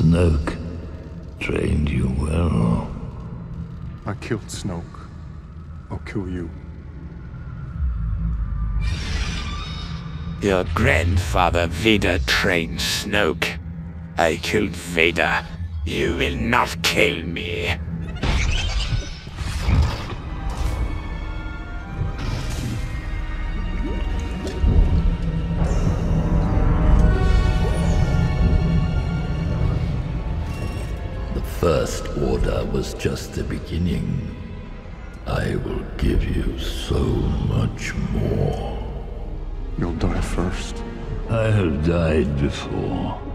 Snoke trained you well. I killed Snoke. I'll kill you. Your grandfather Vader trained Snoke. I killed Vader. You will not kill me. The First Order was just the beginning. I will give you so much more. You'll die first. I have died before.